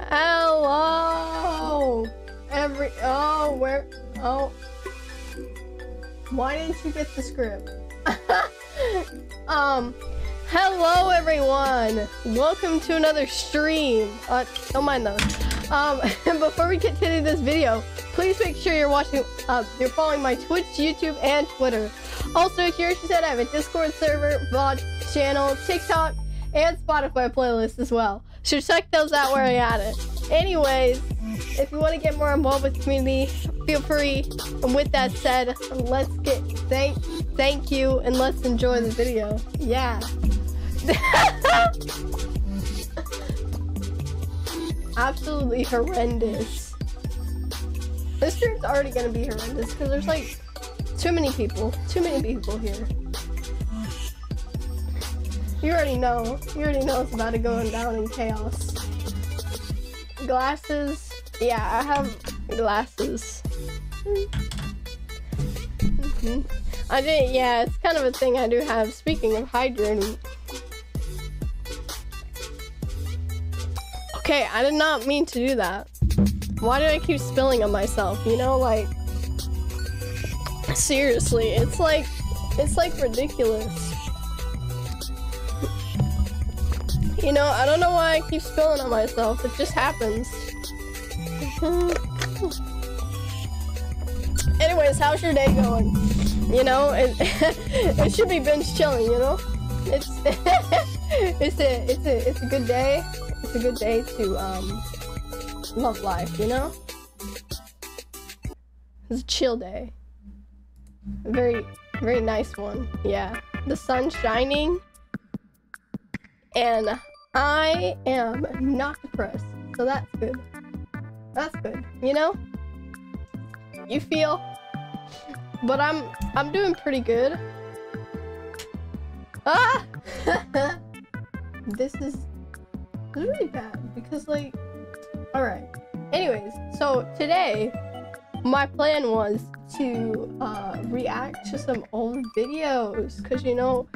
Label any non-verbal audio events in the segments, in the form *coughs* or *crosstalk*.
Hello! Every. Oh, where. Oh. Why didn't you get the script? *laughs* um. Hello, everyone! Welcome to another stream. Uh, don't mind those. Um, *laughs* before we continue this video, please make sure you're watching, uh, you're following my Twitch, YouTube, and Twitter. Also, here she said I have a Discord server, VOD channel, TikTok, and Spotify playlist as well. So check those out where I at it. Anyways, if you want to get more involved with the community, feel free. And with that said, let's get thank thank you and let's enjoy the video. Yeah. *laughs* Absolutely horrendous. This stream's already gonna be horrendous because there's like too many people. Too many people here. You already know. You already know it's about to go down in chaos. Glasses. Yeah, I have glasses. hmm I did. Yeah, it's kind of a thing I do have. Speaking of hydrating. Okay, I did not mean to do that. Why do I keep spilling on myself? You know, like seriously, it's like it's like ridiculous. You know, I don't know why I keep spilling on myself. It just happens. Anyways, how's your day going? You know, it, *laughs* it should be binge chilling. You know, it's *laughs* it's a it's a it's a good day. It's a good day to um love life. You know, it's a chill day. A very very nice one. Yeah, the sun's shining, and I am not depressed, so that's good. That's good. You know, you feel but I'm I'm doing pretty good. Ah! *laughs* this is really bad because like alright. Anyways, so today my plan was to uh, react to some old videos because you know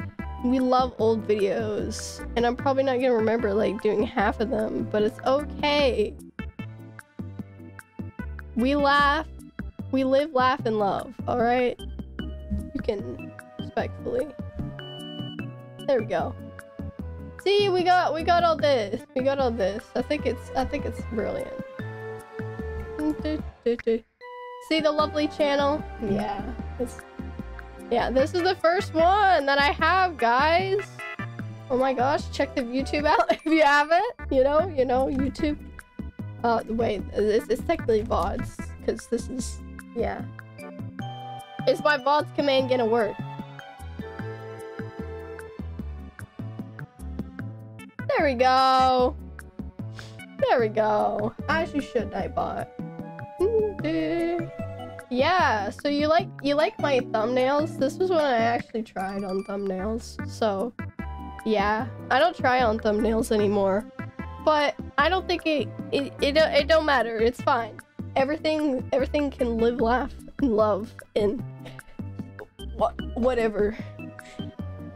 we love old videos and I'm probably not gonna remember like doing half of them but it's okay we laugh we live, laugh, and love, alright? You can respectfully. There we go. See, we got we got all this. We got all this. I think it's I think it's brilliant. See the lovely channel? Yeah. It's yeah, this is the first one that I have, guys. Oh my gosh, check the YouTube out *laughs* if you haven't. You know, you know, YouTube. Uh, wait, it's, it's technically VODs, because this is yeah. Is my VODs command gonna work? There we go. There we go. As you should, Nightbot. Yeah, so you like you like my thumbnails? This was when I actually tried on thumbnails. So, yeah. I don't try on thumbnails anymore. But I don't think it it, it, it don't matter. It's fine everything everything can live laugh and love and what whatever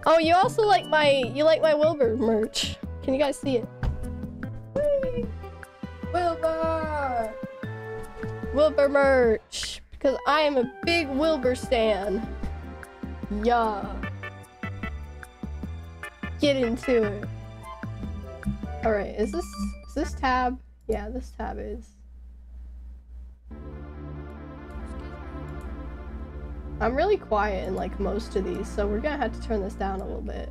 oh you also like my you like my wilbur merch can you guys see it Whee! wilbur wilbur merch because i am a big wilbur stan. Yeah get into it. All right is this is this tab? Yeah this tab is. I'm really quiet in like most of these, so we're gonna have to turn this down a little bit.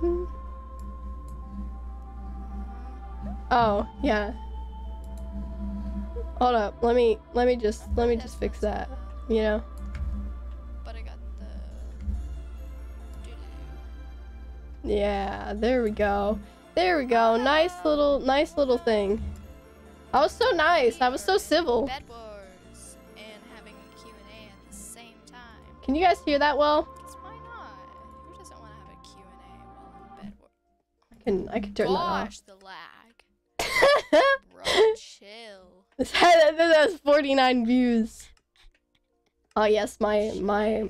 Hmm. Oh, yeah. Hold up, let me let me just let me just fix that, you know? But I got the Yeah, there we go. There we go. Nice little nice little thing. I was so nice. I was so civil. Can you guys hear that well? why not? Who doesn't want to have a Q&A while in bed? I can I can turn Gosh, that off. the lag. *laughs* Bro, chill. *laughs* that has 49 views. Oh yes, my my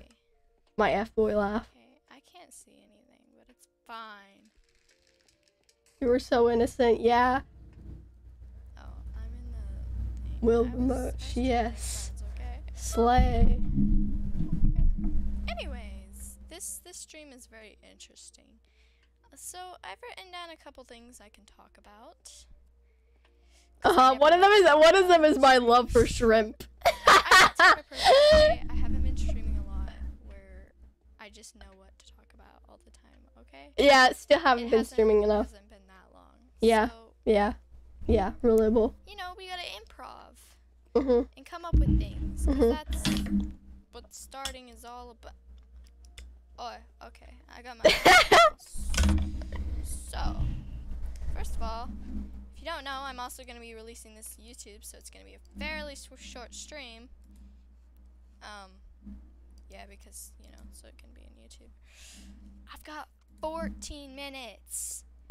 my F boy laugh. Okay, I can't see anything, but it's fine. You were so innocent. Yeah. Oh, Will I was- Much, I was doing yes. okay. Slay. Anyways, this this stream is very interesting. So I've written down a couple things I can talk about. Uh huh. One of them is one of them is my love for shrimp. *laughs* I, I, take it personally, I haven't been streaming a lot where I just know what to talk about all the time. Okay. yeah, still haven't It been streaming enough. Hasn't been that long. Yeah. So Yeah, yeah, relatable. you know we gotta improv Mhm. and come up with things. 'cause Mhm. That's what starting is all about. Oh, okay. I got my. *laughs* so, first of all, you don't know, I'm also going to be releasing this to YouTube, so it's going to be a fairly short stream. Um, yeah, because you know, so it can be in YouTube. I've got 14 minutes. *laughs*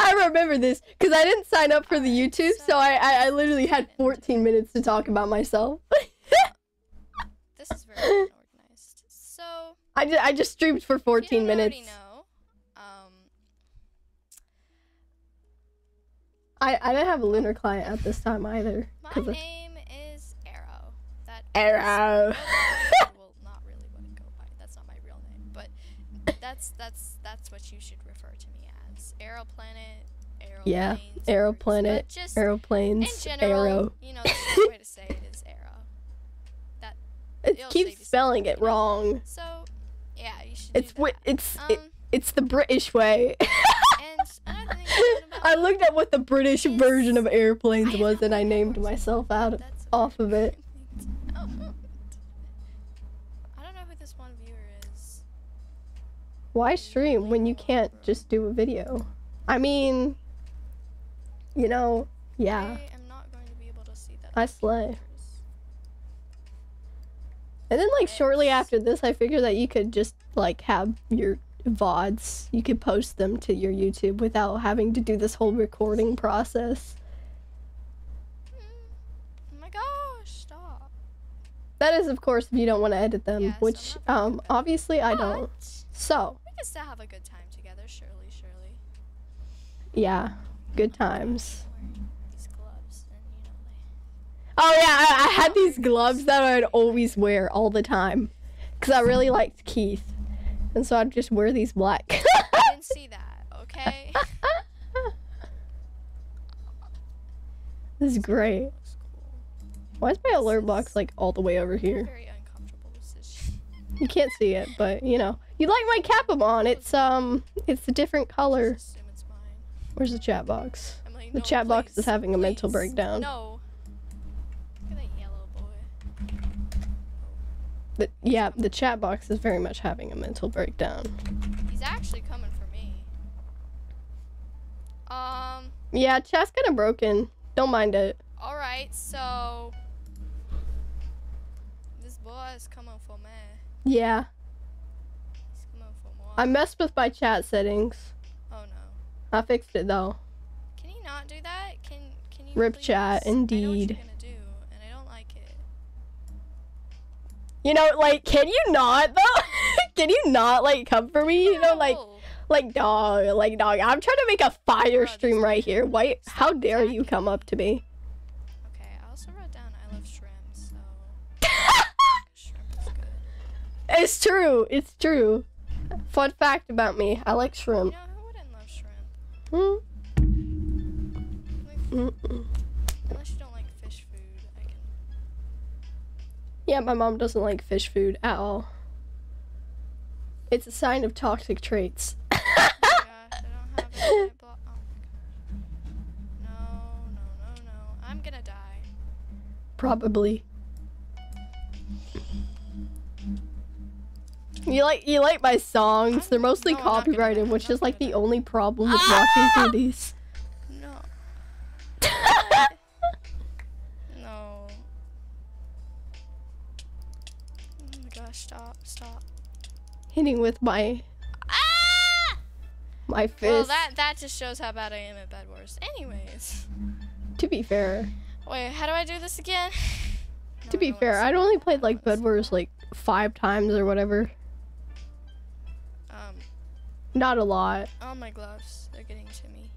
I remember this because I didn't sign up for the YouTube, so I, I I literally had 14 minutes to talk about myself. This is very unorganized. *laughs* So, I just I just streamed for 14 don't minutes. already know, um, I I didn't have a lunar client at this time either. my 'cause of- name is Arrow. That is- Arrow. *laughs* well, not really what it go by. That's not my real name, but that's that's that's what you should refer to me as. Arrow Planet. Arrow Yeah, Planes, Arrow works, but Planet, Just Aeroplanes, in general, arrow. you know, the way to say it is Arrow. *laughs* It it'll save you keeps spelling it wrong. So, yeah, you should. It's do that. it's it, Um, it's the British way. *laughs* and another thing I learned about I looked at what the British version of airplanes was, and I named myself out That's off of it. Oh. I don't know who this one viewer is. Why stream when you can't just do a video? I mean, you know, yeah, I am not going to be able to see that. I slay. And then like shortly after this, I figured that you could just like have your vods. You could post them to your YouTube without having to do this whole recording process. Oh my gosh, stop. That is, of course, if you don't want to edit them, Yes, which um obviously I don't. So We can still have a good time together, surely, surely. yeah, good times. Wearing these gloves and you know they Oh yeah, I, I had these gloves that I'd always wear all the time, cause I really liked Keith, and so I'd just wear these black. I didn't see that, okay? this is great. Why is my alert box like all the way over here? Very uncomfortable position. You can't see it, but you know, you like my Capamon. It's um, it's a different color. Just assume it's mine. Where's the chat box? The chat box is having a mental breakdown. No. Look at that yellow boy. The, yeah, the chat box is very much having a mental breakdown. He's actually coming for me. Um, Yeah, chat's kind of broken. Don't mind it. alright, so. This boy is coming for me. Yeah, He's coming for more. I messed with my chat settings. oh no. I fixed it though. Can you not do that? Can can you Rip please? chat, I know what indeed. you're gonna do, and I don't like it. You know, like, can you not though? *laughs* can you not like come for me? You know, like, like dog, like dog. I'm trying to make a fire stream right here. Why? How dare you come up to me? Okay, I also wrote down I love shrimp, so *laughs* shrimp is good. It's true. It's true. Fun fact about me: I like You shrimp. know who wouldn't love shrimp? Mm, Like, mm-mm. unless Yeah, my mom doesn't like fish food at all. It's a sign of toxic traits. *laughs* Oh. No, no, no. I'm gonna die. Probably. You like you like my songs? They're mostly no, I'm not gonna copyrighted, which is like the only problem with *laughs* walking through these. Hitting with my Ah! my fist. Well, that that just shows how bad I am at Bed Wars. Anyways. To be fair, Wait, how do I do this again? *laughs* to be fair, I'd only played like Bed Wars like five times or whatever. Um, Not a lot. oh my gloves, they're getting to me.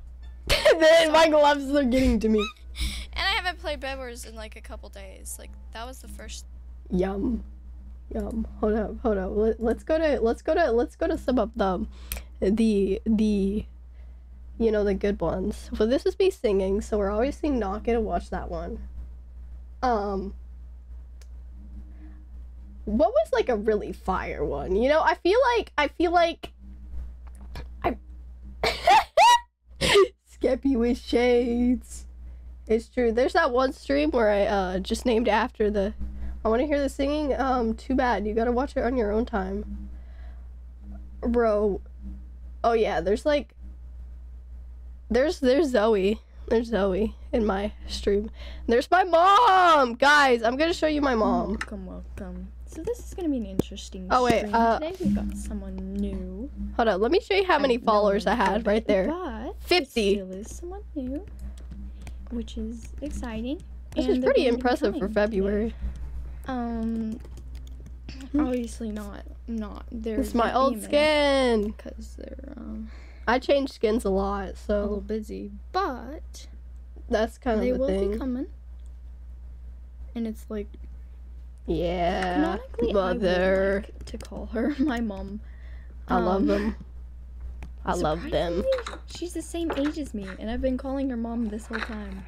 then my gloves are getting to me. *laughs* *laughs* And I haven't played Bed Wars in like a couple days. Like that was the first. Yum, yum. Hold up, hold up. Let, let's go to let's go to let's go to some of the the the you know the good ones. Well, this is me singing, so we're obviously not gonna watch that one. Um, what was like a really fire one? You know, I feel like I feel like I *laughs* Skeppy with shades. It's true. There's that one stream where I uh just named after the I want to hear the singing. Um too bad. You got to watch it on your own time. Bro. Oh yeah, there's like there's there's Zoe. There's Zoe in my stream. There's my mom. Guys, I'm going to show you my mom. Welcome, welcome. So this is gonna be an interesting Oh, wait, stream. uh, Today we've got someone new. Hold on, Let me show you how many I've followers I had right there. But 50. There is someone new, which is exciting. This and is pretty going to be impressive for February. today. Um, obviously not. Not. They're It's my old skin. because they're um I change skins a lot, so. a little busy, but that's kind they of a will thing. be coming. And it's like Yeah. canonically, I would Mother. like to call her *laughs* my mom. I love Um, them. I love them. She's the same age as me, and I've been calling her mom this whole time.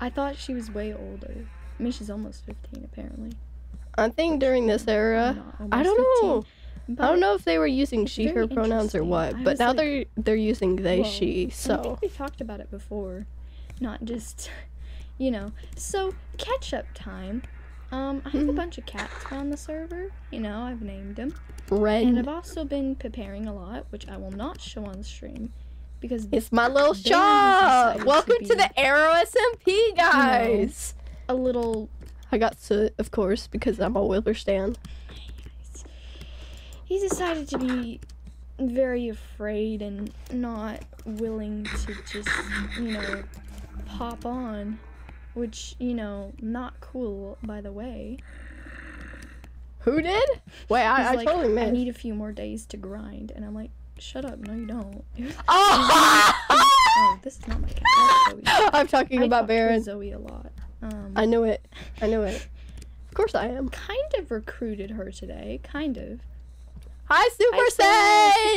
I thought she was way older. I mean, she's almost 15, apparently. I think during this era, I don't know. 15, I don't know if they were using she her pronouns or what, but now like- they're they're using they Whoa. she. I So think we talked about it before, not just, *laughs* you know. So catch up time. Um, I have a Mhm. bunch of cats on the server. You know, I've named them, red. and I've also been preparing a lot, which I will not show on the stream, because It's my little shop. decided to Welcome to, the Arrow SMP, guys. A little I got soot, of course, because I'm a Wilbur stan. he decided to be very afraid and not willing to just, you know, pop on, which, you know, not cool, by the way. Who did? Wait, I, I like, totally I need a few more days to grind, and I'm like, shut up, no, you don't. *laughs* Oh! oh, this is not my *laughs* cat. I'm talking I about Baron. Zoe a lot. Um, I know it. I know it. Of course I am. kind of recruited her today, kind of. Hi, Super Hi,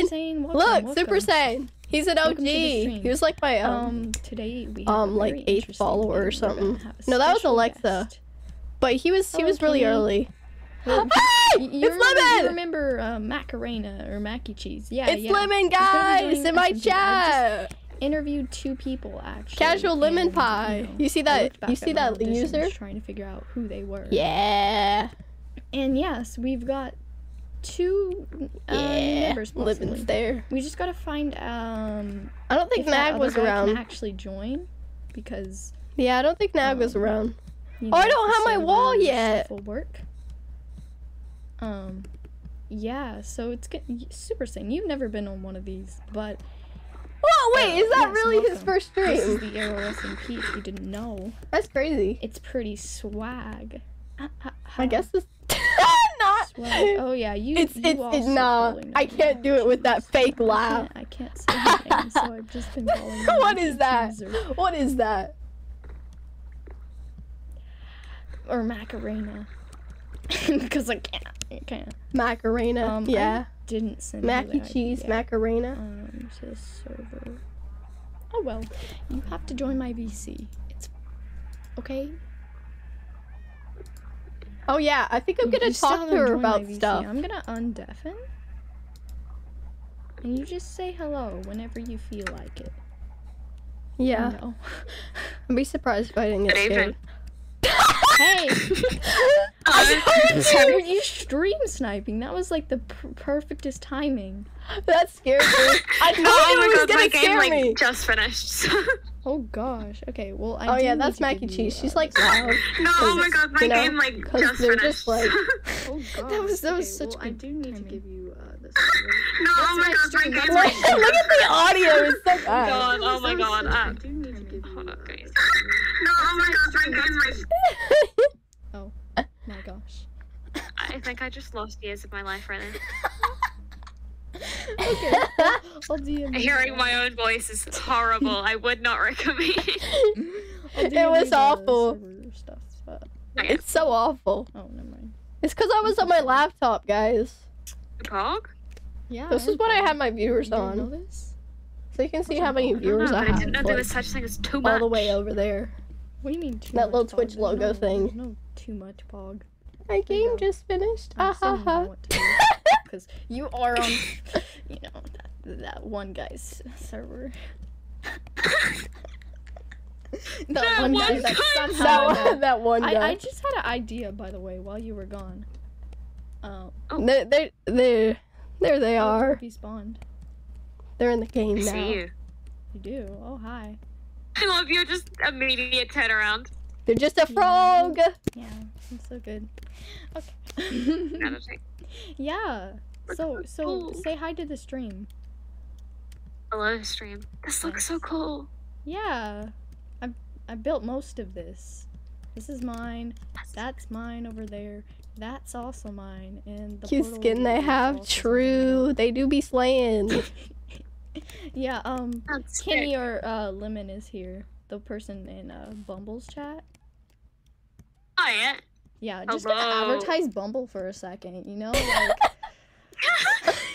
Saiyan! Super Saiyan, welcome, Look, Super welcome. Saiyan. He's an OG. Welcome to the stream. He was like my um. Um, today we um, like, eighth follower or thing. We're gonna something. No, that was Alexa. guest. but he was he Hello, was really early. *gasps* Well, Hey, it's remember, Lemon. You remember uh, Macarena or Mackie Cheese? Yeah, it's yeah. Lemon, guys, in my chat. Interviewed two people actually. Casual lemon and, pie. know, You see that? You see that user? Trying to figure out who they were. Yeah. And yes, we've got two uh, Yeah. members possibly. Lemon's there. We just gotta find um I don't think Nag was around. Actually join because Yeah, I don't think Nag was Um, around. you Oh, I don't have my wall yet. Will work. Um, yeah. So it's good. Super Saiyan, you've never been on one of these, but Whoa, wait, Uh, is that yes, really his welcome. first this is stream? the Arrow SMP. If you didn't know, That's crazy. it's pretty swag. Ah, ah, I guess this *laughs* *laughs* not. swag. Oh yeah, you. It's you it's it, nah. I can't do it with that fake I laugh. can't, I can't say anything, so I've just been calling. *laughs* What Mackie that? What is that? or Macarena. Because I can't. I can't. Macarena. Um, I yeah. Didn't send you Mackey the cheese, idea. Macarena. um to the server. Oh well, you have to join my VC. It's okay. Oh yeah, I think I'm You gonna still talk to her about stuff. I'm gonna undeafen, and you just say hello whenever you feel like it. Yeah. *laughs* I'd be surprised if I didn't get Good evening. scared. Hey, *laughs* I uh, were you *laughs* stream sniping? That was like the per- perfectest timing. *laughs* that scared me. I *laughs* thought oh it was god, gonna my game scare like me. just finished. *laughs* Oh gosh. Okay. Well, I Oh yeah, that's to mac and cheese. uh, She's like loud. no, oh my god, my you know, game like just finished. just, like- Oh god. That was- that was okay, such well, I do need to give you uh, this. no, oh my my god, my stream, game that's like my Look at the audio. It's so Oh bad. god, oh my god. I Uh, do need to give you. hold up, uh, guys. no, oh my god, my game like My gosh. I think I just lost years of my life right now. Okay. *laughs* I'll DM you. Hearing my own voice is horrible. I would not recommend. *laughs* It was awful. Stuff, but... Okay. It's so awful. Oh, never mind. It's because I was on my laptop, guys. The Pog? Yeah. This is what I had my viewers You didn't know on. this? So you can see how many Pog? I don't viewers I but I have. didn't know there was such thing as too much. all the way over there. What do you mean too That much little? Twitch There's logo no- thing. No too much pog. My game just finished. I Ah ha ha. *laughs* what to do. Because you are on, *laughs* you know, that, that one guy's server. *laughs* that, That one guy one that somehow. That I one, that one guy. I just had an idea, by the way, while you were gone. Uh, They, they, they, there they are. He spawned. They're in the game I now. see you. You do. Oh hi. I love your just immediate turnaround. They're just a frog. Yeah, I'm so good. Okay. Editing. yeah. So so Cool. say hi to the stream. Hello, stream. This looks so cool. Yeah. I I built most of this. This is mine. That's mine over there. That's also mine. And the Cute skin they have. also True. They do be slaying. *laughs* *laughs* yeah. Um. That's Kenny or uh, Lemon is here. The person in uh, Bumble's chat. Hi, Yeah, just gonna Hello. advertise Bumble for a second, you know? Like,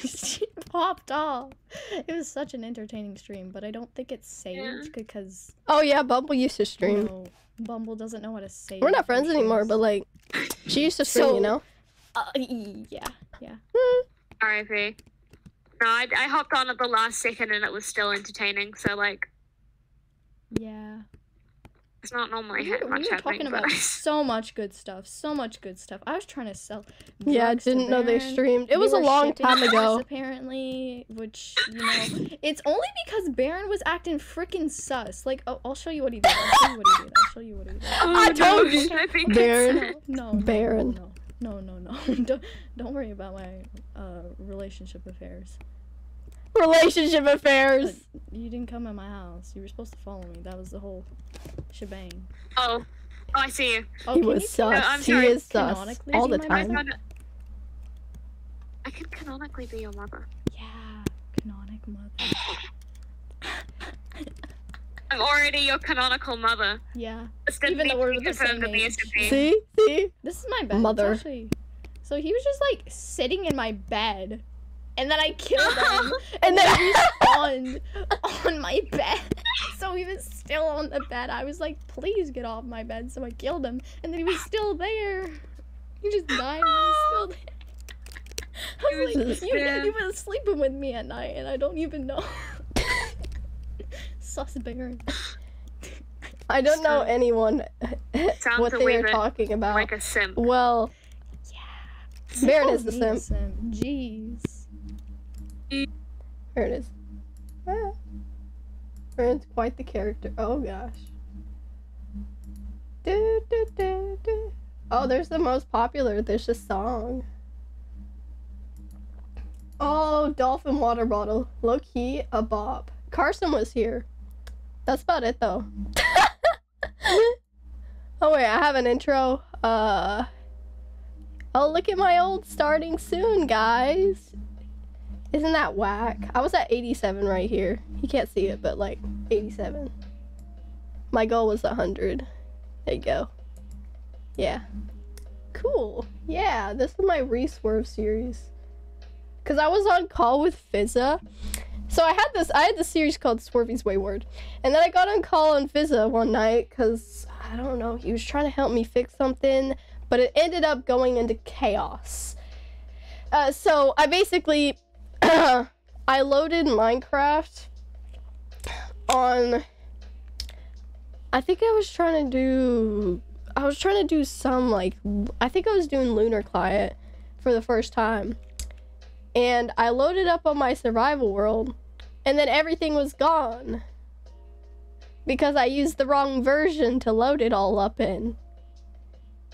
*laughs* she popped off. It was such an entertaining stream, but I don't think it's saved Yeah. because oh yeah, Bumble used to stream. know, Bumble doesn't know how to save. We're not friends anymore, but like, she used to stream. So- you know. uh, y- yeah, yeah. R.I.P. No, I, I hopped on at the last second and it was still entertaining. So like, Yeah. It's not normally We ha- were, we much were happening. talking but about so much good stuff. So much good stuff. I was trying to sell. Yeah, I didn't know they streamed. It They was a long time ago. apparently, which you know, it's only because Baron was acting freaking sus. Like, oh, I'll show you what he did. I'll show you what he did. I'll show you what he did. Oh, I told *laughs* you. I think Baron. No, no, no, Baron. No, no, no, no. *laughs* don't don't worry about my uh, relationship affairs. Relationship affairs. You didn't come at my house. You were supposed to follow me. That was the whole shebang. Oh, oh, I see you. Oh, he was you sus. No, he sorry, is sus all the my I time. I can canonically be your mother. Yeah, canonic mother. I'm already your canonical mother. Yeah. This didn't Even need though we're be the confirmed same in the age. SMP. See, see. This is my bed. Mother. actually- So he was just like sitting in my bed, and then I killed *laughs* him, And then he spawned on my bed. *laughs* So he was still on the bed. I was like, "Please get off my bed." So I killed him, and then he was still there. He just died. And he was *gasps* still there. I was was like, you, there. you were sleeping with me at night, and I don't even know. *laughs* Sus Baron. I don't know anyone what they are talking about. Like a simp. well, Yeah. Baron is the a simp. Jeez. There it is. Ah. Quite the character. Oh gosh. Do, do, do, do. Oh, there's the most popular. There's a song. Oh, dolphin water bottle. Low key, a bop. Carson was here. That's about it though. *laughs* oh wait, I have an intro. Uh. Oh, look at my old starting soon, guys. Isn't that whack? I was at 87 right here. You can't see it, but like 87. My goal was 100. There you go. Yeah. Cool. Yeah, this is my Reswerve series. Cause I was on call with Fizza. So I had this I had this series called Swervy's Wayward. And then I got on call on Fizza one night because I don't know, he was trying to help me fix something, but it ended up going into chaos. Uh, so I basically *coughs* I loaded Minecraft on I think I was trying to do I was trying to do some like I think I was doing Lunar Client for the first time. And I loaded up on my survival world and then everything was gone. Because I used the wrong version to load it all up in.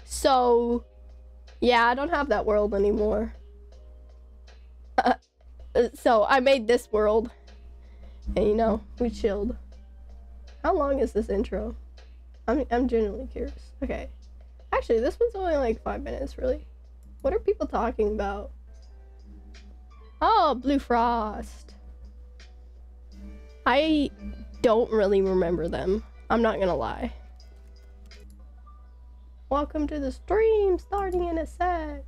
So yeah, I don't have that world anymore. So I made this world. And you know, we chilled. How long is this intro? I'm I'm genuinely curious. Okay. Actually, this one's only like five minutes, really. What are people talking about? Oh, Blue Frost. I don't really remember them. I'm not gonna lie. Welcome to the stream, starting in a sec.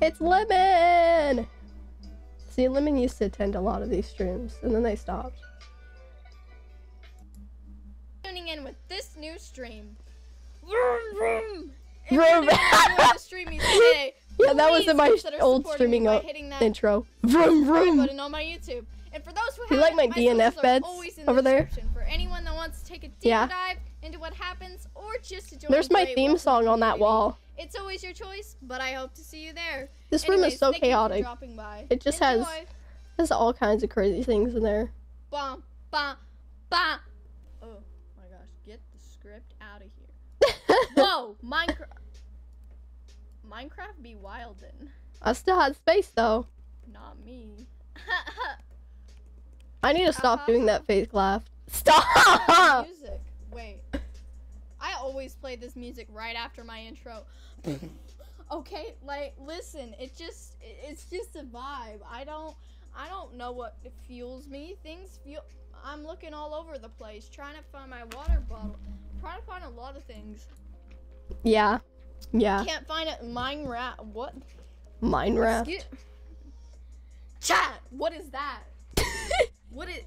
It's Lemon! See, Lemon used to attend a lot of these streams, and then they stopped. Tuning in with this new stream. Vroom, vroom. Vroom. the stream you *laughs* today, Yeah, that was in my old streaming by hitting that intro. Vroom, vroom! button on my YouTube. And for those who You like haven't, my DNF beds always in over the there? For anyone that wants to take a deep Yeah. dive into what happens or just to join There's my theme song on that community. wall. It's always your choice, but I hope to see you there. This room is so thank you for chaotic. dropping by. It just has- Enjoy. There's all kinds of crazy things in there. Bum, bum, bum. Oh my gosh, get the script out of here. *laughs* Whoa, Minecraft. Minecraft be wildin'. I still had space though. Not me. *laughs* I need to stop doing that fake laugh. Stop! *laughs* music. Wait. I always play this music right after my intro. *laughs* okay, like listen, it just it's just a vibe. I don't I don't know what fuels me. Things feel I'm looking all over the place trying to find my water bottle. Trying to find a lot of things. Yeah. Yeah. Can't find it. Mine rat. What? Mine rat. Chat. What is that? *laughs* what is?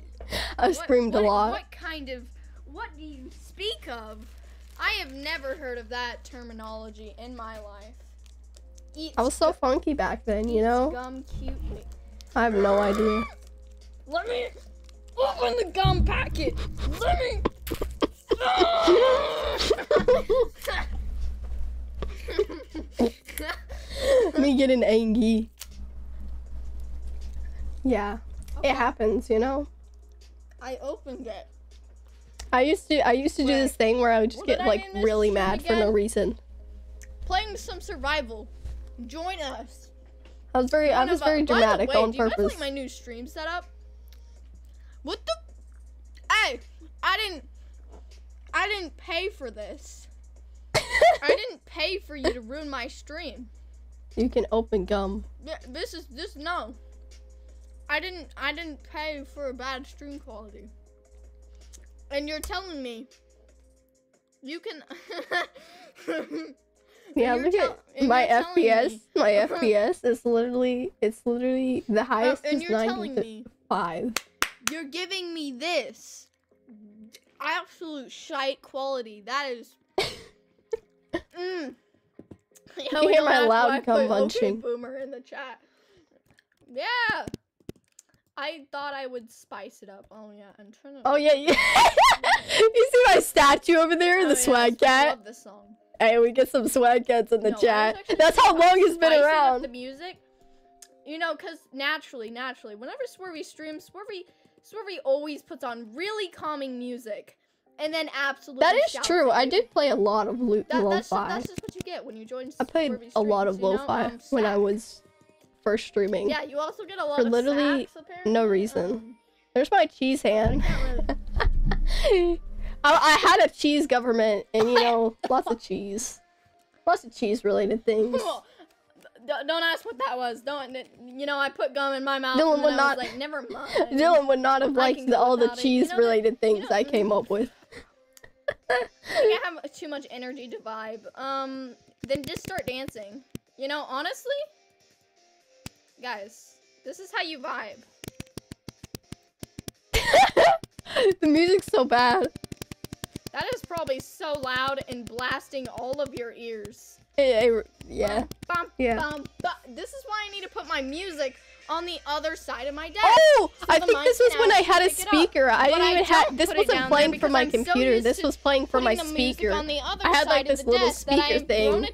I what- screamed what- a lot. What kind of? What do you speak of? I have never heard of that terminology in my life. Eat I was so funky back then, you know? gum cutely. I have no idea. Let me open the gum packet. Let me. *laughs* Me getting angry. Yeah. It happens, you know? I opened it. I used to I used to do this thing where I would just get like really mad for no reason. Playing some survival. Join us. I was very I was very dramatic way, on do you guys purpose. like my new stream setup? What the? Hey, I didn't. I didn't pay for this. *laughs* I didn't pay for you to ruin my stream. you can open gum. Th- This is this no. I didn't. I didn't pay for a bad stream quality. And you're telling me you can. *laughs* Yeah, look at my FPS. My *laughs* FPS is literally it's literally the Oh, highest and is you're telling me five. You're giving me this absolute shite quality. That is. *laughs* mm. You can hear my loud cum put okay boomer in the chat. Yeah. I thought I would spice it up. Oh yeah, I'm trying to. Oh yeah, yeah. *laughs* you see my statue over there, Oh, the yeah, swag I cat. love this song. Hey, we get some swag cats in the No, chat. That's how long it's been around. The music, you know, because naturally, naturally, whenever Swervy streams, Swervy, Swervy always puts on really calming music, and then absolutely. That is true. I did play a lot of lo- That, that's, lo-fi. that's just what you get when you join. I played Swervy a lot streams, of you know? lo-fi Um, when I was first streaming. Yeah, you also get a lot For of literally no reason. Um, There's my cheese hand. *laughs* *laughs* I, I had a cheese government, and you know, *laughs* lots of cheese, lots of cheese related things. Don't ask what that was. Don't you know? I put gum in my mouth. Dylan and would not- was like, never mind. Dylan would not have liked the, all the it. You cheese know related things know- I came up with. I think I have too much energy to vibe. Um, then just start dancing. You know, honestly, guys, this is how you vibe. *laughs* the music's so bad. That is probably so loud and blasting all of your ears. It- it- yeah. Bum, Yeah. bum, bu- This is why I need to put my music on the other side of my desk. Oh, I think this was when I had a speaker. I didn't even have. This wasn't playing from my so computer. used This was playing from my putting the music speaker. on the other I had, like, this little speaker thing.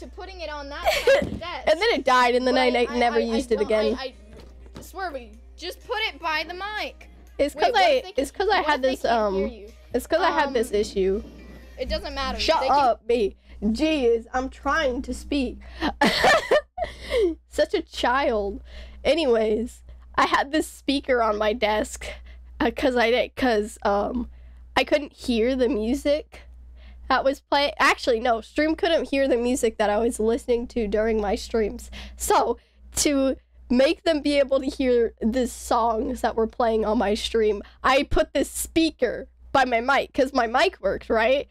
To, putting it on that side of the desk. And then it died, and then But I, ne- never used it again. I, I, Swervy, just put it by the mic. it's because I. It's because I had this. Um. It's because I had this Um, issue. It doesn't matter. Shut They can- up, me. Jeez, I'm trying to speak. *laughs* Such a child. Anyways, I had this speaker on my desk because I did because um I couldn't hear the music that was playing. Actually, no, stream couldn't hear the music that I was listening to during my streams. So to make them be able to hear the songs that were playing on my stream, I put this speaker by my mic because my mic worked right.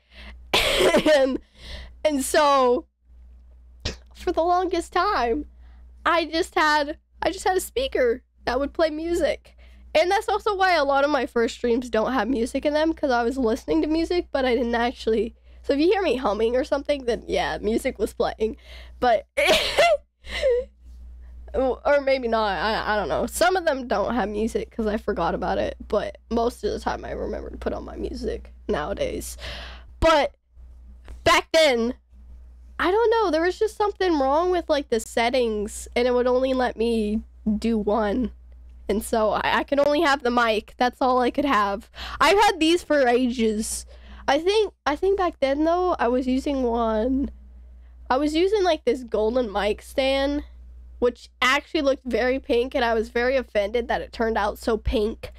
*laughs* and and so for the longest time, I just had I just had a speaker that would play music. And that's also why a lot of my first streams don't have music in them because I was listening to music, but I didn't actually. So if you hear me humming or something, then yeah, music was playing. But *laughs* or maybe not. I, I don't know. Some of them don't have music because I forgot about it. But most of the time, I remember to put on my music nowadays. But back then, I don't know. There was just something wrong with like the settings, and it would only let me do one. And so I, I could only have the mic. That's all I could have. I've had these for ages. I think I think back then though, I was using one. I was using like this golden mic stand, which actually looked very pink, and I was very offended that it turned out so pink.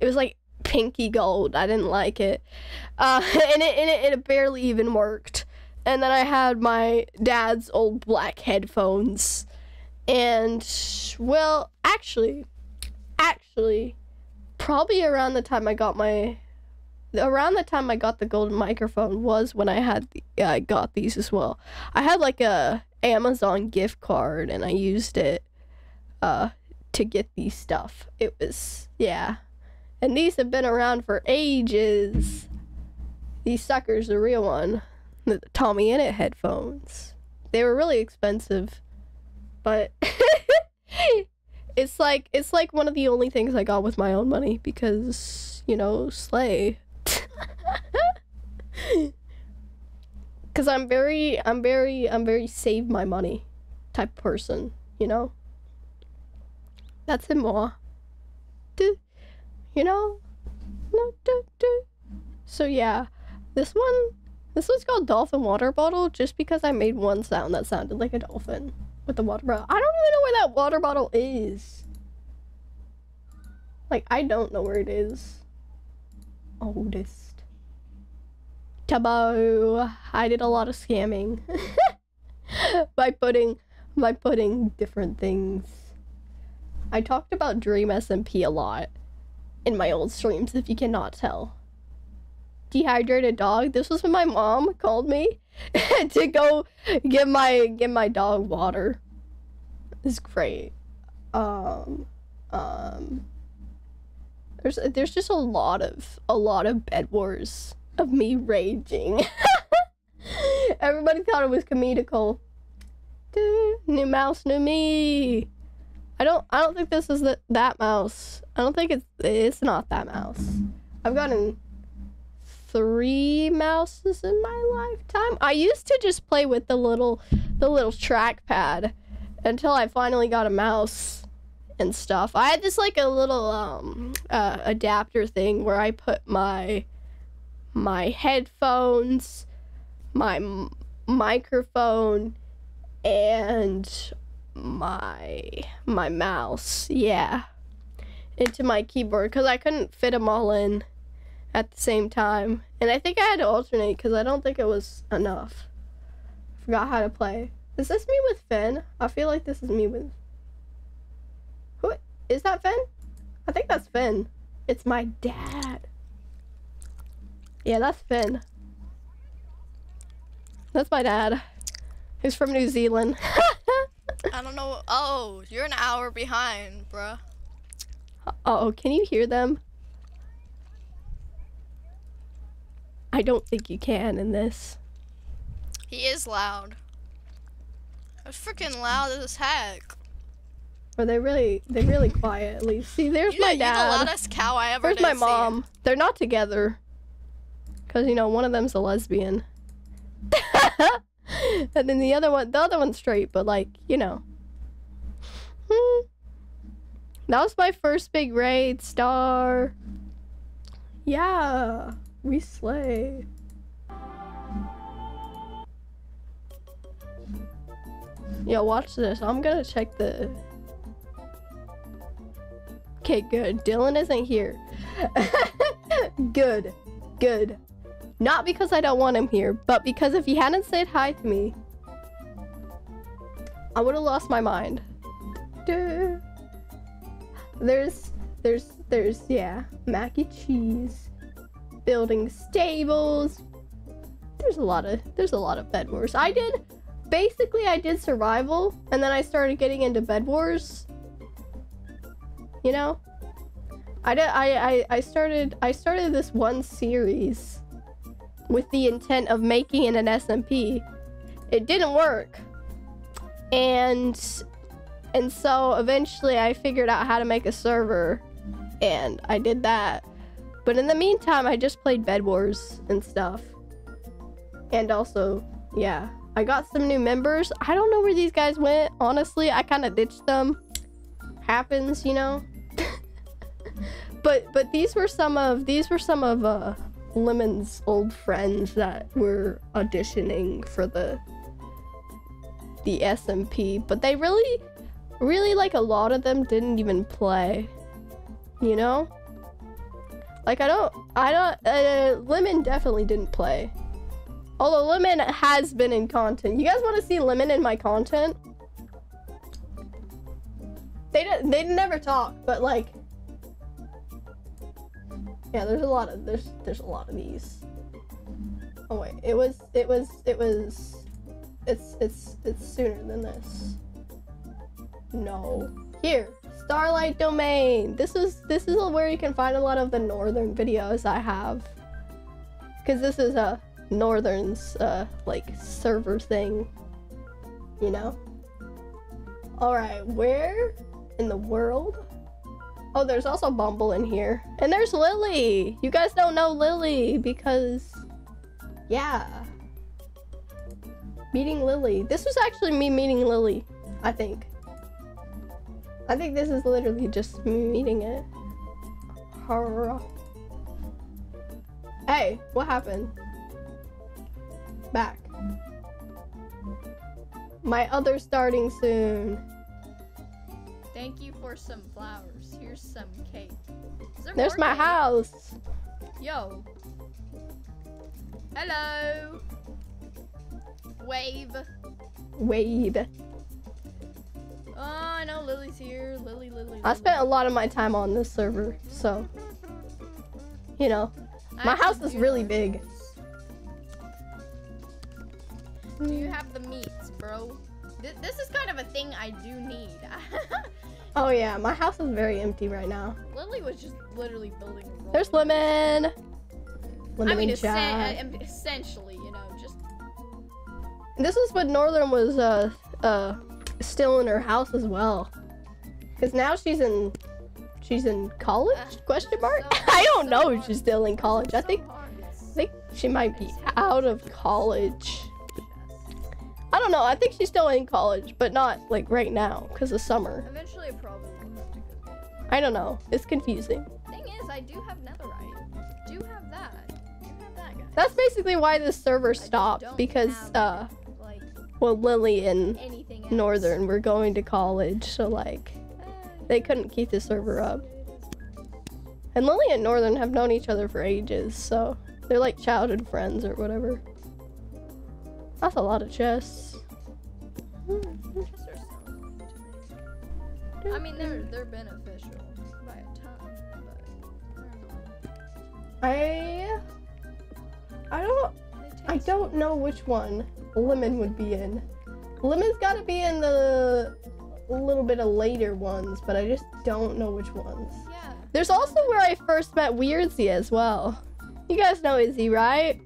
It was like pinky gold. I didn't like it, uh, *laughs* and it and it, it barely even worked. And then I had my dad's old black headphones, and well, actually, actually, probably around the time I got my around the time I got the golden microphone was when I had the, I got these as well. I had like a Amazon gift card and I used it uh to get these stuff. It was yeah. And these have been around for ages. These suckers, the real one, the Tommy Innit headphones. They were really expensive, but *laughs* it's like it's like one of the only things I got with my own money because you know slay. *laughs* Cause I'm very, I'm very, I'm very save my money type person, you know. That's it more. Do, you know, no, do, do. So yeah, this one, this one's called dolphin water bottle just because I made one sound that sounded like a dolphin with the water bottle. I don't even know where that water bottle is. Like I don't know where it is. Oh, Oldest. Tabo. I did a lot of scamming *laughs* by putting by putting different things. I talked about Dream SMP a lot in my old streams, if you cannot tell. Dehydrated dog. This was when my mom called me *laughs* to go give my give my dog water. It's great. Um, um. There's there's just a lot of a lot of bed wars of me raging. *laughs* Everybody thought it was comedical. New mouse, new me. I don't. I don't think this is the, that mouse. I don't think it's. It's not that mouse. I've gotten three mouses in my lifetime. I used to just play with the little, the little trackpad, until I finally got a mouse and stuff. I had this like a little um uh, adapter thing where I put my my headphones, my m- microphone, and my my mouse. Yeah, into my keyboard because I couldn't fit them all in at the same time, and I think I had to alternate because I don't think it was enough. Forgot how to play. Is this me with Finn? I feel like this is me with. Who is that? Finn? I think that's Finn. It's my dad. Yeah, that's Finn. That's my dad. He's from New Zealand. *laughs* I don't know. Oh, you're an hour behind, bruh. oh, can you hear them? I don't think you can in this. He is loud. It's freaking loud as heck. Are they really, They're really quiet at least. See, there's You, my you're the dad. loudest cow I ever There's my see. mom. They're not together. Cause you know one of them's a lesbian. *laughs* and then the other one, the other one's straight, but like you know. Hmm. That was my first big raid star. Yeah, we slay. Yeah, watch this. I'm gonna check the. Okay, good. Dylan isn't here. *laughs* good, good. Not because I don't want him here, but because if he hadn't said hi to me, I would have lost my mind. There's, there's, there's, yeah, mac and cheese, building stables. There's a lot of there's a lot of bed wars. I did basically I did survival and then I started getting into bed wars. You know? I did I, I, I started I started this one series with the intent of making it an SMP. It didn't work. And and so eventually I figured out how to make a server and I did that. But in the meantime, I just played Bed Wars and stuff. And also, yeah, I got some new members. I don't know where these guys went. Honestly, I kind of ditched them. Happens, you know. *laughs* but but these were some of these were some of uh Lemon's old friends that were auditioning for the the SMP, but they really really like a lot of them didn't even play. You know? Like I don't I don't uh, Lemon definitely didn't play. Although Lemon has been in content. You guys want to see Lemon in my content? They didn't they never talk, but like Yeah, there's a lot of there's there's a lot of these. Oh wait, it was it was it was it's it's it's sooner than this. No. Here, Starlight Domain. This is this is where you can find a lot of the northern videos I have. Cause this is a northern's uh like server thing. You know? Alright, where in the world? Oh, there's also Bumble in here. And there's Lily! You guys don't know Lily because yeah. Meeting Lily. This was actually me meeting Lily, I think. I think this is literally just me meeting it. Hey, what happened? Back. My other starting soon. Thank you for some flowers. Here's some cake. There There's my cake? house. Yo. Hello. Wave. Wade. Oh, I know Lily's here. Lily, Lily. I spent a lot of my time on this server, so you know. My house is really big. Do you have the meats, bro? Th- this is kind of a thing I do need. *laughs* Oh yeah, my house is very empty right now. Lily was just literally building. There's lemon. Lemon I mean, essen- uh, essentially, you know, just This is what Northern was uh uh still in her house as well. Cause now she's in she's in college? Uh, Question mark? so- *laughs* I don't so know if she's still in college. I think hard. I think she might be out of college. I don't know. I think she's still in college, but not like right now because of summer. Eventually, I probably will have to go get. I don't know. It's confusing. Thing is, I do have netherite. Do have that. Do have that, guys. That's basically why this server stopped because have uh like well Lily and. Northern were going to college, so like Eh, they couldn't keep the server up. it is what it is. And Lily and Northern have known each other for ages, so they're like childhood friends or whatever. That's a lot of chests. Chests are so annoying to me. I mean, they're they're beneficial by a ton, but. I I don't I don't know which one Lemon would be in. Lemon's got to be in the little bit of later ones, but I just don't know which ones. Yeah. There's also where I first met Weirdzy as well. You guys know Izzy, right?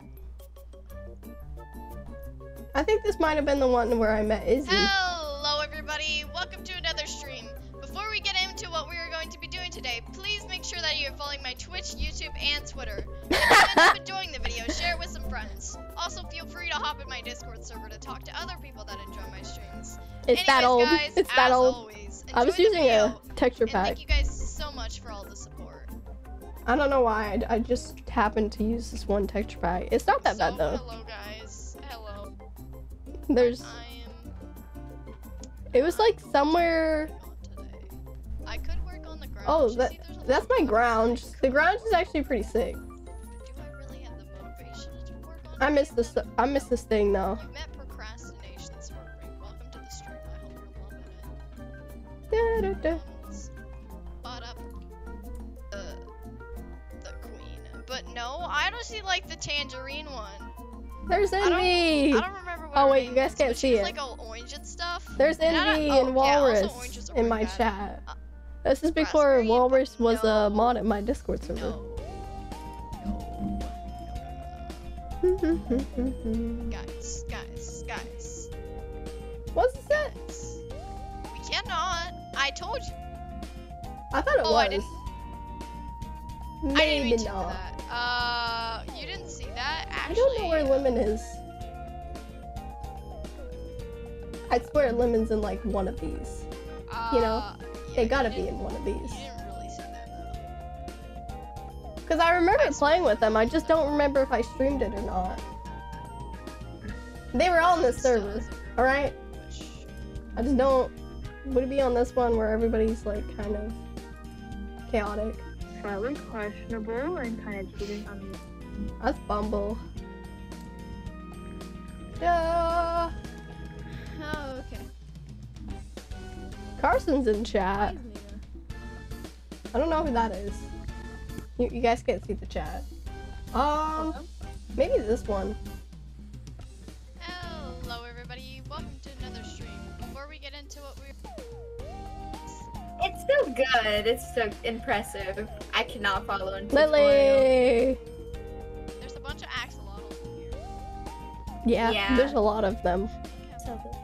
I think this might have been the one where I met Izzy. Hello, everybody. Welcome to another stream. Before we get into what we are going to be doing today, please make sure that you're following my Twitch, YouTube, and Twitter. If you end up *laughs* enjoying the video, share it with some friends. Also, feel free to hop in my Discord server to talk to other people that enjoy my streams. It's that old. Guys, it's that old. Always, I was using a texture pack. thank you guys so much for all the support. I don't know why. I, I just happened to use this one texture pack. It's not that so, bad though. Hello. *laughs* There's. I am. It was like somewhere. I could work on the ground. Oh, that see, that's my ground. The ground is actually pretty sick. Do I really have the motivation to work on I miss this. I miss this thing though. You met procrastination Sparkling. Welcome to the stream. I hope you're loving it. Da-da-da. Bought up the the queen. But no, I honestly like the tangerine one. There's I don't- Envy. I don't remember Oh, wait, you guys can't see it. like all orange and stuff. There's And Envy oh, and Walrus are in my bad. chat. Uh, This is before Walrus was a mod in my Discord server. No. No. No, no, no, no. Guys, guys, guys, What's that? We cannot. I told you. I thought it Oh, I was. didn't- Maybe I didn't mean to do that. Uh, you didn't see that? Actually, I don't know where Lemon is. I swear Lemon's in like one of these. uh, you know, yeah, They gotta be in one of You these. didn't really see that though. Because I remember I playing with them, I just don't remember if I streamed it or not. They were all on this server, alright? I just don't. Would it be on this one where everybody's like kind of chaotic? Slightly questionable and kind of cheating on me. That's Bumble. Yeah. Oh, okay. Carson's in chat. I don't know who that is. You, you guys can't see the chat. Um, maybe this one. hello everybody, welcome to another stream. Before we get into what we're It's so good. It's so impressive. I cannot follow in tutorial. Lily. there's a bunch of axolotls in here. Yeah, Yeah. there's a lot of them. So good.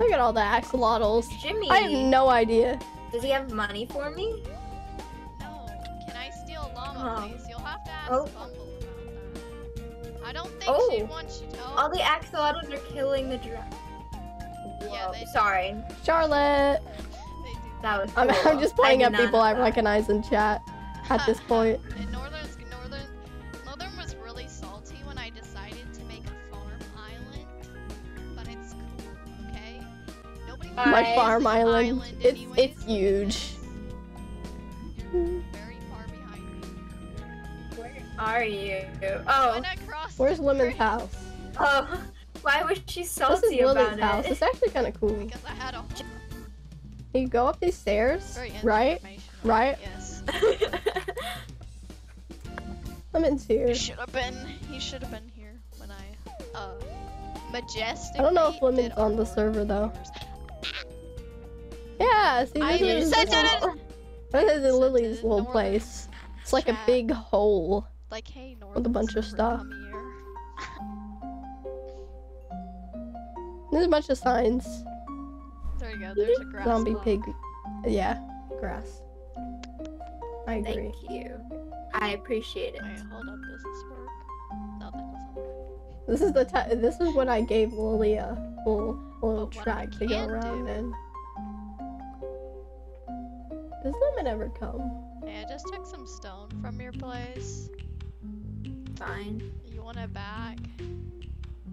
Look at all the axolotls. Jimmy, I have no idea. does he have money for me? No, can I steal a llama, Oh. please? You'll have to ask Oh. Bumble about that. I don't think she Oh. wants you to. Oh, All the axolotls are killing the giraffe. Yeah, Whoa, they- sorry. Charlotte. That was. I'm. I'm just pointing I at people I recognize in chat at this *laughs* point. Nobody My My farm the island. It's anyways, it's huge. Very far behind me. Where are you? Oh, Where's Lemon's house? oh. Why was she salty This is salty Lily's about house. It's actually kind of cool. Because I had a whole You go up these stairs, very right? Right? Yes. Lemon's *laughs* here. He should have been. He should have been here when I uh majestic. I don't know if Lemon's on the server though. Yeah, see, I this even is, said this it. is, *laughs* this is Said Lily's it. little Northern place. It's like a big hole. Like, hey, North. With a bunch of stuff. *laughs* There's a bunch of signs. There you go. There's a grass. Zombie block. pig. Yeah, grass. I agree. Thank you. I appreciate it. Wait, hold up. Does this work? No, that doesn't work. This is the ti this is when I gave Lily a little little But what I track to go around do- in. Does Lemon ever come? Hey, I just took some stone from your place. Fine. You want it back?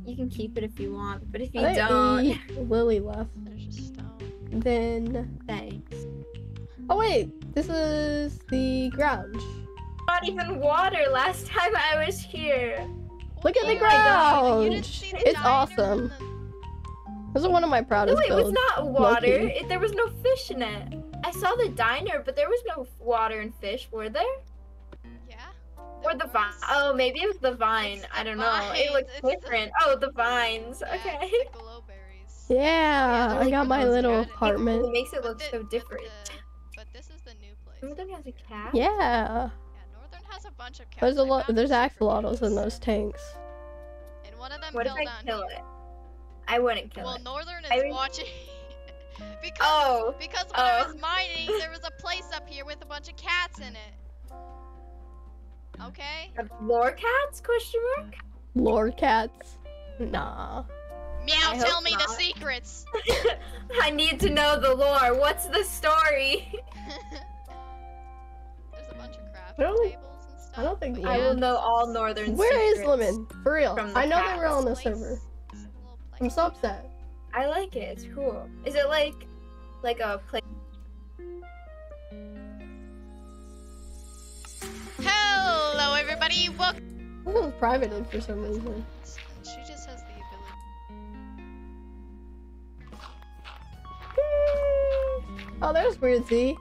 You can keep it if you want, but if you I don't, we- Lily left. There's just stone. Then thanks. oh wait, this is the grouch. Not even water last time I was here. Look at the Oh my God, You didn't grouch. the It's awesome. and the- This is one of my proudest. No, proudest it was not water. It, there was no fish in it. I saw the diner, but there was no water and fish, were there? Yeah. Or the vine? Oh, maybe it was the vine. It's I don't know. It vines, looked it's the- different. Oh, the vines. Yeah, Okay. it's the *laughs* glowberries. Yeah, they're I got my little garden- apartment. It makes it But look the- so but different. the- But this is the new place. Northern has a cat. Yeah, Yeah, Northern has a bunch of cats. there's a I lot. found There's two axolotls in those tanks. And one of them What if I kill here. it? I wouldn't kill Well, it. Well, Northern is I mean- watching. *laughs* because Oh, because when I oh. was mining, there was a *laughs* place up here with a bunch of cats in it. Okay. Have lore cats? Question mark. Lord cats. Nah. Meow, I tell hope me the secrets. *laughs* I need to know the lore. What's the story? *laughs* There's a bunch of crafting I don't- tables and stuff. I don't think but I will know all is- northern. Where is secrets. Lemon? For real. I know they were on the place- server. I'm so upset. I like it. It's cool. Is it like, like a place? Hello, everybody. Welcome. This one's privated for some reason. She just has the ability. Oh, there's Weird Z.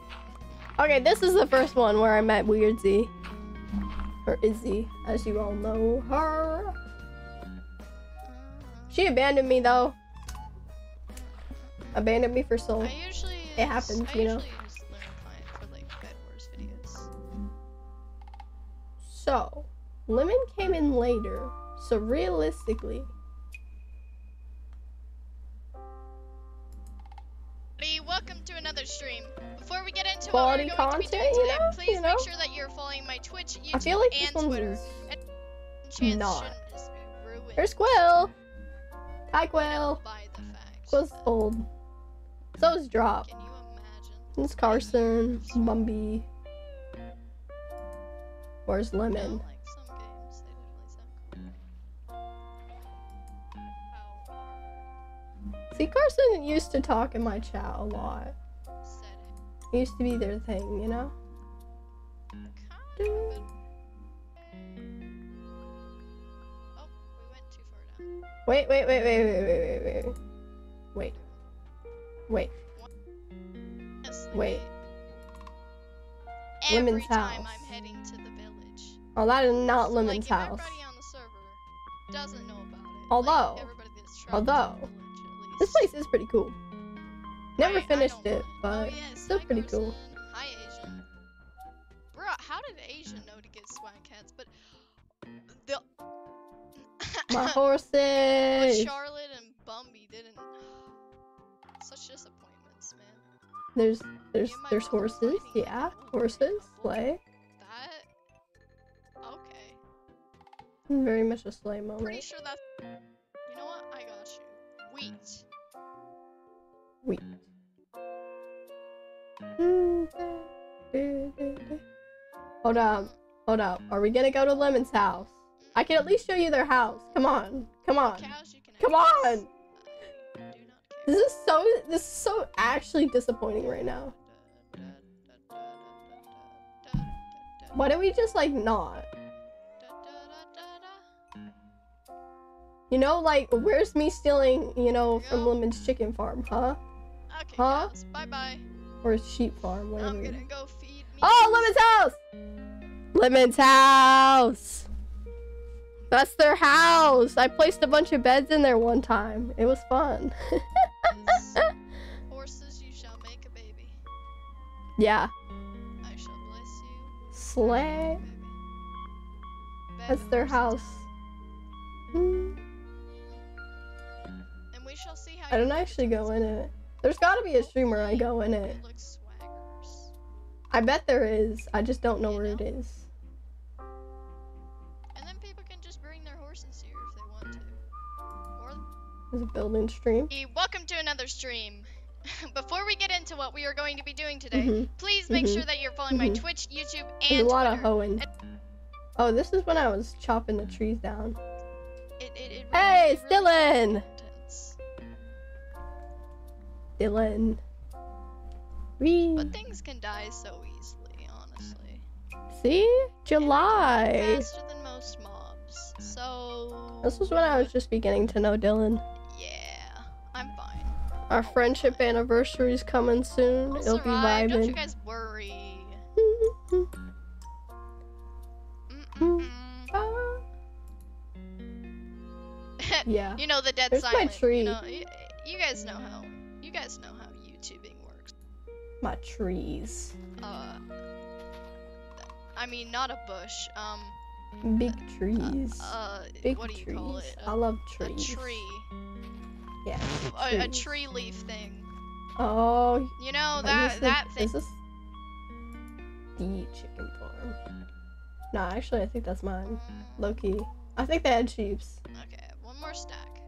Okay, this is the first one where I met Weird Z. Or Izzy, as you all know her. Mm-hmm. She abandoned me though. Abandoned me for soul. I usually It use- happens, I you know? usually use for like Bed Wars videos. So, Lemon came in later. So realistically, Hey, welcome to another stream. Before we get into Quality what we're going to be doing content, you today, know? please You know? make sure that you're following my Twitch, YouTube, I feel like and Twitter. Chance not. shouldn't just be ruined there's Quill. Hi Quill. by the fact Quill's old. So is Drop. Can you imagine? It's Carson, Bumby. Where's Lemon? like some games, they definitely sound cool. How See, Carson used to talk in my chat a lot. it. It used to be their thing, you know? Kind of, but... Oh, we went too far down. Wait, wait, wait, wait, wait, wait, wait, wait. Wait. Wait. Wait. Every Lemon's time house. I'm heading to the village. Oh, that is not Lemon's like, house. Everybody on the server doesn't know about it. Although- like, although, village, This place is pretty cool. Never I- I finished don't it, but oh, yes, still pretty cool. Hi, Asian. Bruh, how did Asian know to get swag hats? But the My *laughs* but horses. Charlotte and Bumby didn't. Such disappointments, man. There's there's Me and my there's horses. Yeah, like a little horses. Sleigh. That okay. Very much a sleigh Pretty moment. sure that. You know what? I got you. Wheat. Wait. Hold up. Hold up. Are we gonna go to Lemon's house? I can at least show you their house. Come on. Come on. Cows Come on. This is so this is so actually disappointing right now. Why don't we just like not? You know, like where's me stealing, you know, from Yeah. Lemon's chicken farm, huh? Okay, Huh? cows. Bye bye. Or sheep farm, whatever. I'm gonna go feed me. Oh, Lemon's house! Lemon's house! That's their house! I placed a bunch of beds in there one time. It was fun. *laughs* yeah. I shall bless you. Slay. That's their house. And we shall see how I don't actually go in it. There's gotta be a streamer I go in it. You look swaggers. I bet there is. I just don't know where it is. And then people can just bring their horses here if they want to. Or There's a building stream. Hey, welcome to another stream. *laughs* Before we get into what we are going to be doing today, Mhm. please make mhm, sure that you're following my mhm. Twitch, YouTube, There's and a lot of Twitter. hoeing. Oh, this is when I was chopping the trees down. It, it, it Hey, really, it's really Dylan! intense. Dylan. Wee. But things can die so easily, honestly. See? July. Faster than most mobs. So. This was when I was just beginning to know Dylan. Yeah, I'm fine. Our friendship anniversary's coming soon. I'll It'll be survive. Don't you vibing. guys worry. Mm-mm-mm. Ah. *laughs* yeah. *laughs* you know the dead There's my tree. You, know, you, you guys know how. You guys know how YouTubing works. My trees. Uh, I mean, not a bush. Um, Big trees. uh, Big what do you trees. call it? I A, love a trees. tree. Yeah. A, a tree leaf thing. Oh, You know I that guess that thing. Is this the chicken farm? No, actually, I think that's mine. Loki. I think they had sheeps. Okay, one more stack.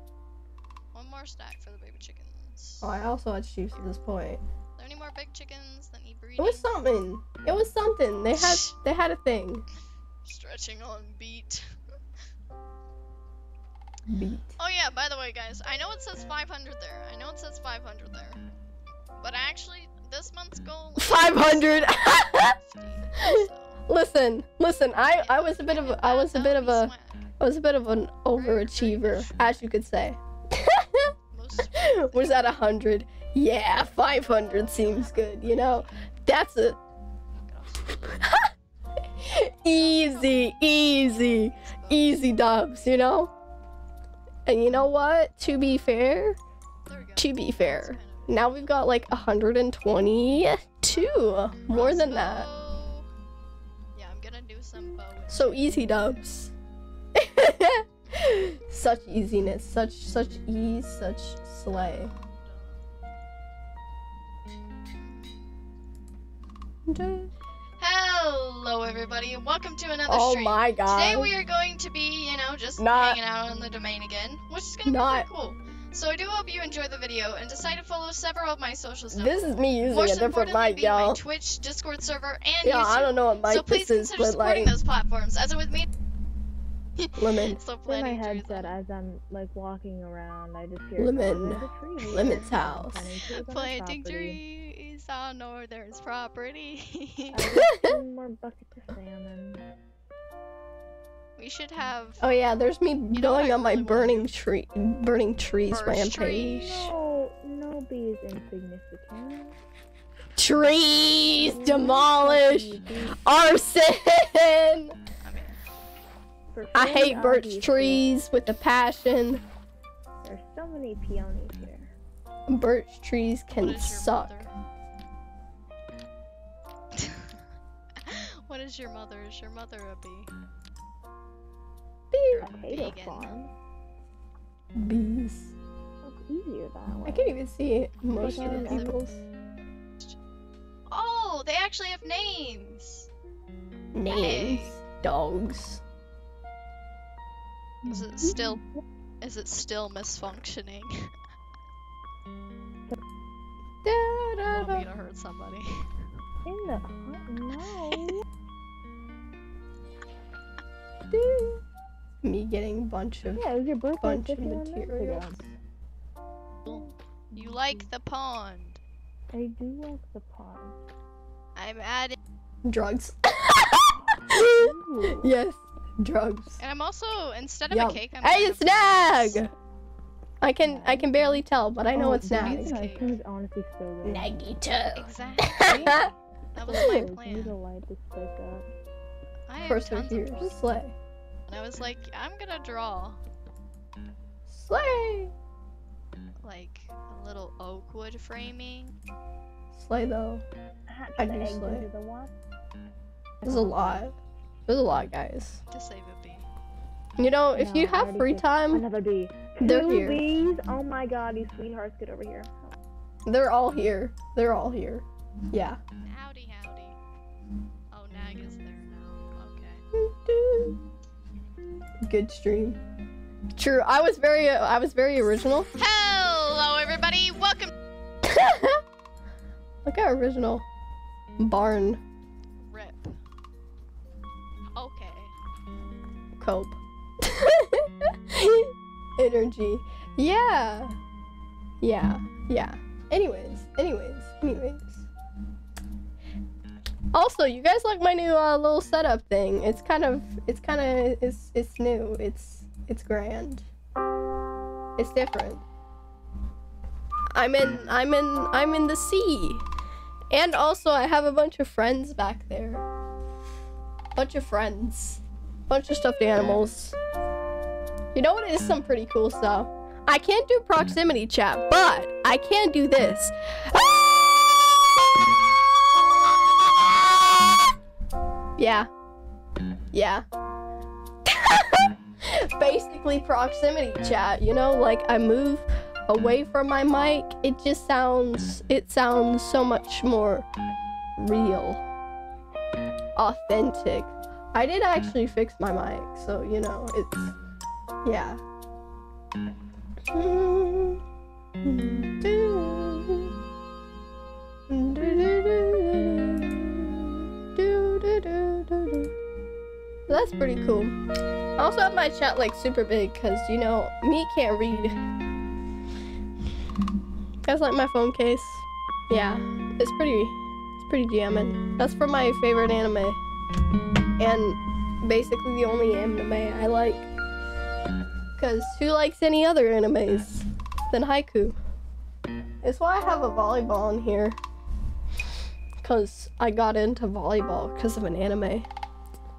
One more stack for the baby chickens. Oh, I also had sheeps at this point. Are there any more big chickens that need breeding? It was something. It was something. They had *laughs* they had a thing. Stretching on beat. Beat. Oh yeah, by the way, guys, I know it says 500 there. I know it says 500 there. But actually, this month's goal *laughs* 500. 50, *laughs* so, listen, listen. I I was a bit of a, I was a bit of a I was a bit of an overachiever, as you could say. *laughs* was that a hundred? Yeah, 500 seems good. You know, that's a easy, easy, easy dubs. You know, And you know what? To be fair, There we go. to be fair, That's kind of- now we've got like 122. More than that. Yeah, I'm gonna do some bow. So easy dubs. *laughs* such easiness, such such ease, such slay. Hello, everybody, and welcome to another Oh stream. my god. Today we are going to be, you know, just Not- hanging out on the domain again, which is gonna Not- be cool. So I do hope you enjoy the video and decide to follow several of my social stuff. This is me using Most a different mic, y'all. Twitch, Discord server, and Yeah, YouTube. I don't know what mic so please this is, consider supporting those platforms. As with me, *laughs* lemon, still Put my planning to headset as I'm like walking around. I just hear Lemon. "Oh, there's a tree lemon's house. Planting trees on our planting property. trees on Northern's property. one *laughs* more bucket of salmon. we should have Oh yeah, there's me know what going on my really wanna burning tree, burning trees Birch rampage. trees. No, no bee is insignificant. Trees Ooh, demolished, arson. I mean, For I food, hate birch obviously. trees with a passion. There's so many peonies here. Birch trees can is suck. *laughs* what is your mother? Is your mother a bee? You're A a farm. Bees. That's easier that way. I can't even see it. Most of the an people's Oh, they actually have names. names. Dogs. Is it mm-hmm. still? Is it still misfunctioning? Da, I da, don't da, want me to hurt somebody. In the no. da. *laughs* Me getting a bunch of Yeah, it was your birthday bunch of 51 materials. You like the pond. I do like the pond. I'm adding, drugs. *laughs* Yes, drugs. and I'm also instead of Yum. a cake, I'm Hey, it's put Snag. I can I can barely tell, but I know Oh, it's the Snag. Nathan ice cream honestly so good. Nagito. Exactly. *laughs* That was my Ooh, Can you plan. to light this place up? I have First tons here, of fun. slay, And I was like, I'm gonna draw slay, like a little oak wood framing. slay though. I do eggs slay. the wasp. There's a lot. There's a lot, guys. to save a bee. You know, if No, you I have free did. time, Another bee. They're Two here. bees. Oh my god, these sweethearts, get over here. they're all here. They're all here. Yeah. Howdy, howdy. Oh, Nag is there now. Okay. Good stream. True. I was very uh, I was very original. Hello, everybody. Welcome. *laughs* Look at original. Barn cope. *laughs* Energy. Yeah. Yeah. Yeah. Anyways, anyways, anyways. Also, you guys like my new uh, little setup thing? It's kind of, it's kind of, it's, it's new. It's, it's grand. It's different. I'm in, I'm in, I'm in the sea, and also I have a bunch of friends back there. Bunch of friends, bunch of stuffed animals. You know what is some pretty cool stuff? I can't do proximity chat, but I can do this. Yeah. Yeah. *laughs* Basically proximity chat, you know, like I move away from my mic, it just sounds it sounds so much more real. Authentic. I did actually fix my mic, so you know, it's yeah. That's pretty cool. I also have my chat like super big because you know me can't read. That's like my phone case? Yeah, it's pretty, it's pretty jamming. That's for my favorite anime, and basically the only anime I like. Cause who likes any other animes than Haikyuu? It's why I have a volleyball in here. Cause I got into volleyball because of an anime.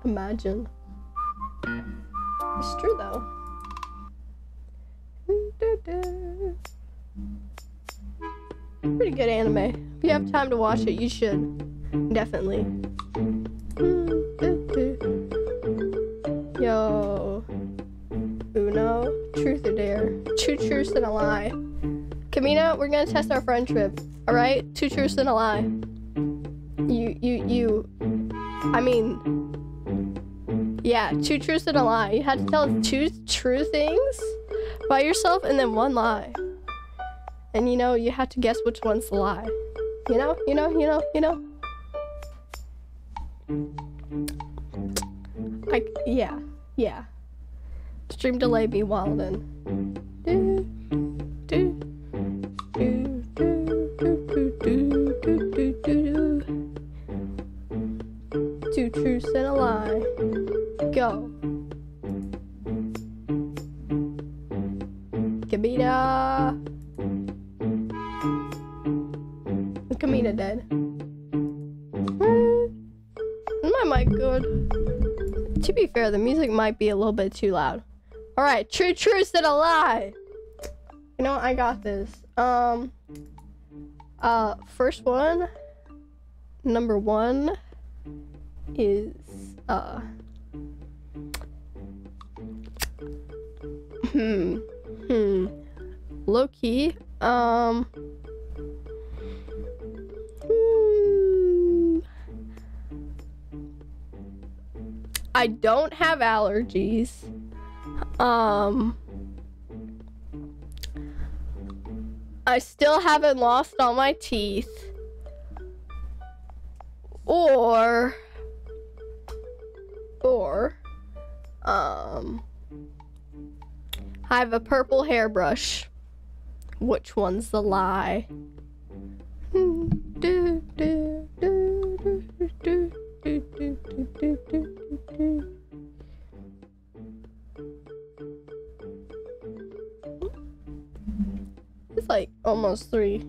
Imagine. It's true though. Pretty good anime. If you have time to watch it, you should. Definitely. Yo. Uno. Truth or dare. Two truths and a lie. Kamina, we're gonna test our friendship. Alright? Two truths and a lie. You, you, you. I mean. Yeah, two truths and a lie. You had to tell two true things by yourself and then one lie. And you know, you have to guess which one's the lie. You know, you know, you know, you know. Like, yeah, yeah. Stream delay be wildin'. Do. Two truths and a lie. Go. Kamina. Kamina dead? Hmm. Is my mic good? To be fair, the music might be a little bit too loud. Alright, true truths and a lie. You know. I got this. Um, uh, first one, number one is, uh, hmm, hmm, low key, um, I don't have allergies. Um, I still haven't lost all my teeth. Or, or, um, I have a purple hairbrush. Which one's the lie? *laughs* Do, do, do, do, do, do, do, do, do, almost three.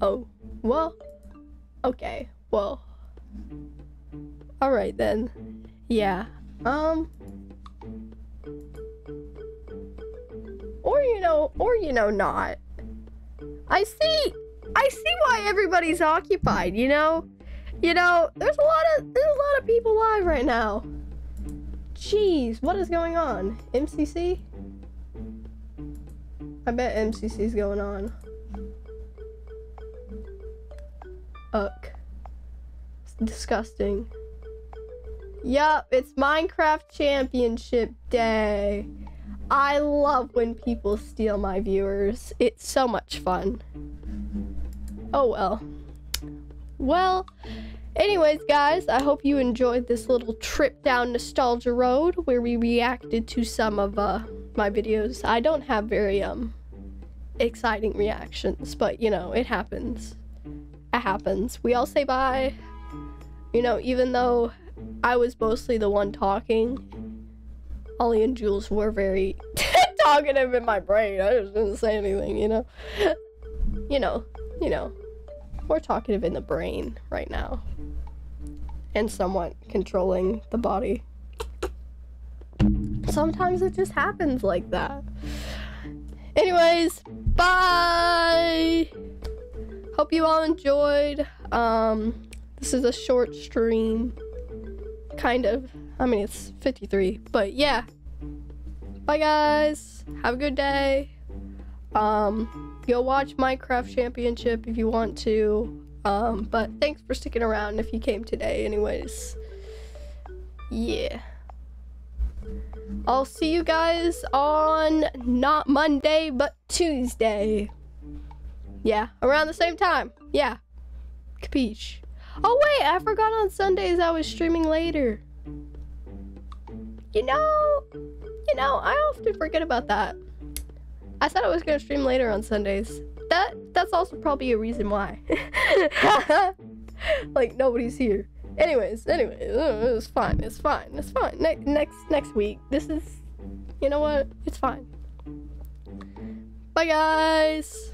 Oh, well, okay, well, all right then, yeah, um, you know, or you know, not. I see, I see why everybody's occupied. You know, you know, there's a lot of there's a lot of people live right now. Jeez, what is going on? MCC? I bet MCC's going on. Uck. It's disgusting. Yup, it's Minecraft Championship Day. I love when people steal my viewers. It's so much fun. Oh well. Well, anyways, guys, I hope you enjoyed this little trip down nostalgia road where we reacted to some of uh, my videos. I don't have very um exciting reactions, but you know, it happens. It happens. We all say bye. You know, even though I was mostly the one talking, Ollie and Jules were very *laughs* talkative in my brain. I just didn't say anything, you know. You know, you know. We're talkative in the brain right now. And somewhat controlling the body. Sometimes it just happens like that. Anyways, bye! Hope you all enjoyed. Um, this is a short stream. Kind of. I mean, it's 53, but yeah. Bye, guys. Have a good day. Um, go watch Minecraft Championship if you want to. Um, but thanks for sticking around if you came today, anyways. Yeah. I'll see you guys on not Monday, but Tuesday. Yeah, around the same time. Yeah. Capiche. Oh wait, I forgot on Sundays I was streaming later. You know, you know, I often forget about that. I said I was gonna stream later on Sundays. That that's also probably a reason why. *laughs* like nobody's here. Anyways, anyways, uh, it's fine. It's fine. It's fine. Ne- next next week. This is, you know what? It's fine. Bye, guys.